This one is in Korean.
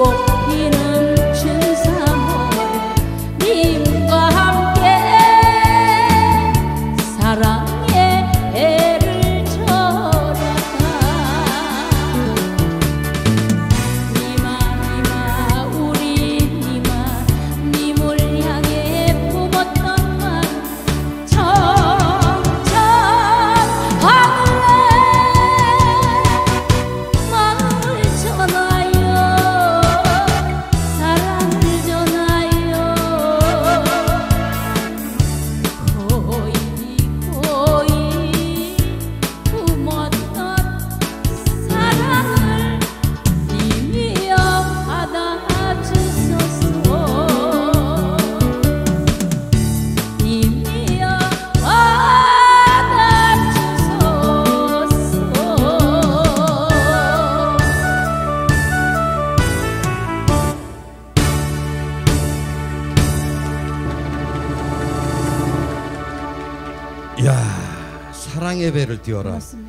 Hãy subscribe cho 야 사랑의 배를 띄워라. 고맙습니다.